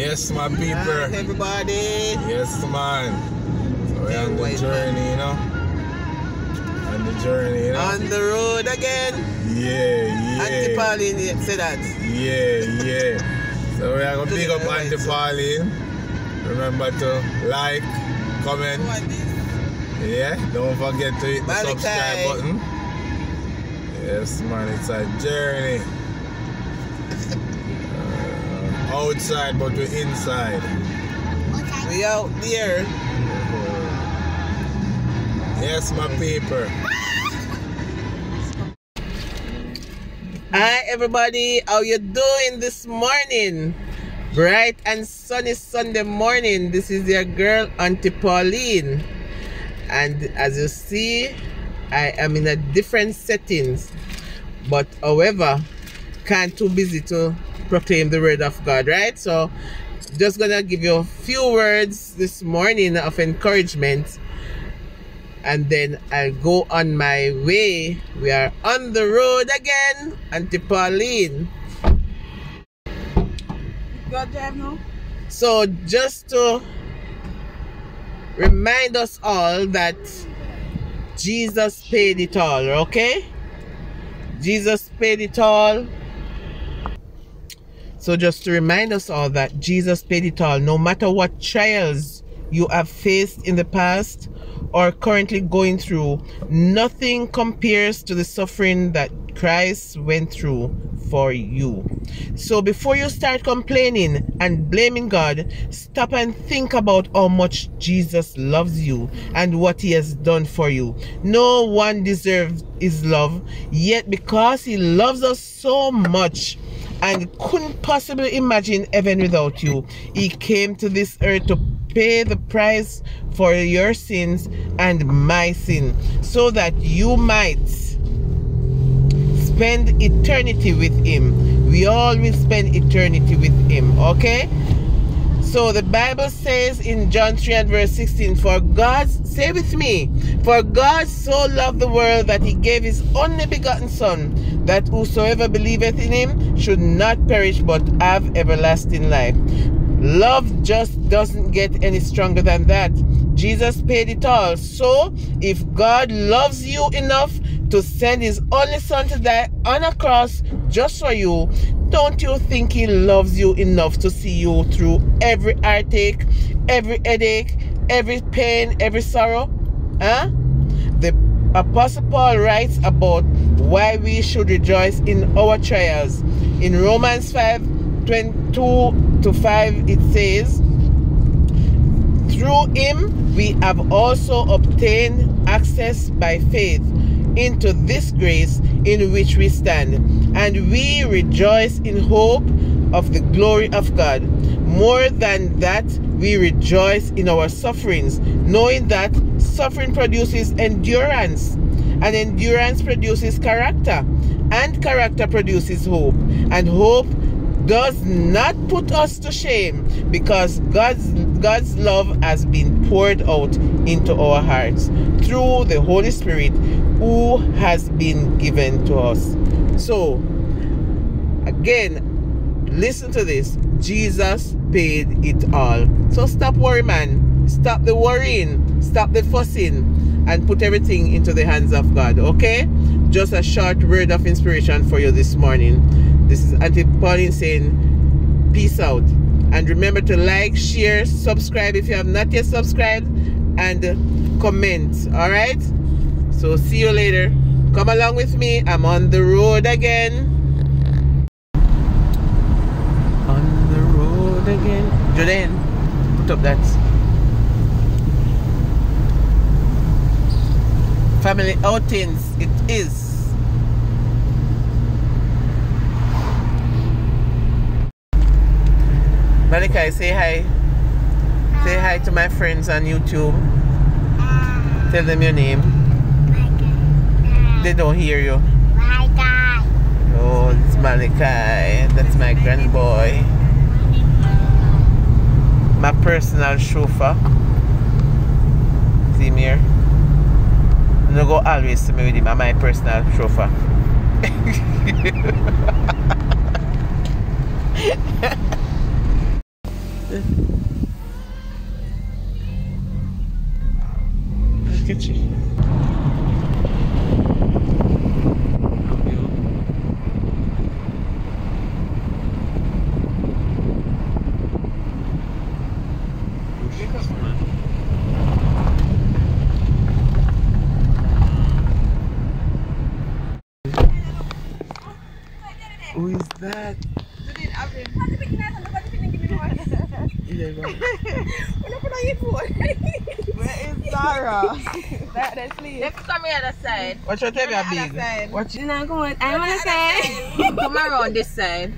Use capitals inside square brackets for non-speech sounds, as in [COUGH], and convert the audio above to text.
Yes, my people. Everybody. Yes, man. So we're on the journey, you know. On the journey, you know. On the road again. Yeah, Auntie yeah. Pauline said that. Yeah, yeah. So we are gonna big up Auntie Pauline. Remember to like, comment. Yeah, don't forget to hit the Malachi. subscribe button. Yes, man, it's a journey. [LAUGHS] Outside, but we're inside. We out there. Yes, my people. Hi, everybody. How you doing this morning? Bright and sunny Sunday morning. This is your girl, Auntie Pauline. And as you see, I am in a different settings. But however, can't too busy to proclaim the word of God, right? So just gonna give you a few words this morning of encouragement and then I'll go on my way. We are on the road again, Auntie Pauline. God drive now? So just to remind us all that Jesus paid it all, okay? Jesus paid it all. So just to remind us all that Jesus paid it all, no matter what trials you have faced in the past or currently going through, nothing compares to the suffering that Christ went through for you. So before you start complaining and blaming God, stop and think about how much Jesus loves you and what he has done for you. No one deserves his love, yet because he loves us so much, and couldn't possibly imagine heaven without you. He came to this earth to pay the price for your sins and my sin so that you might spend eternity with him. We all will spend eternity with him, okay? So the Bible says in John 3 and verse 16, For God, say with me, for God so loved the world that he gave his only begotten Son, that whosoever believeth in him should not perish but have everlasting life. Love just doesn't get any stronger than that. Jesus paid it all. So if God loves you enough to send his only son to die on a cross just for you, don't you think he loves you enough to see you through every heartache, every headache, every pain, every sorrow? Huh? The Apostle Paul writes about why we should rejoice in our trials. In Romans 5 22 to 5, it says, Through him we have also obtained access by faith into this grace in which we stand, and we rejoice in hope of the glory of God. More than that, we rejoice in our sufferings, knowing that suffering produces endurance, and endurance produces character, and character produces hope, and hope does not put us to shame because God's God's love has been poured out into our hearts through the Holy Spirit who has been given to us. So again, listen to this. Jesus paid it all. So stop worrying, man. Stop the worrying. Stop the fussing and put everything into the hands of God. Okay? Just a short word of inspiration for you this morning. This is Auntie Pauline saying, Peace out. And remember to like, share, subscribe if you have not yet subscribed, and comment. Alright? So see you later. Come along with me. I'm on the road again. On the road again. Jordan, put up that. Family outings, it is. Malachi, say hi. Say hi to my friends on YouTube. Tell them your name. They don't hear you. Oh, it's Malachi. That's my grand boy. My personal chauffeur. See him here. Go always to me with him. I'm my personal chauffeur. [LAUGHS] Who is that? Where is Sarah? that, that's please. Let's come here other side. Watch your tell me a Other big. side. Watch You know, go on. I want to say. come around this side.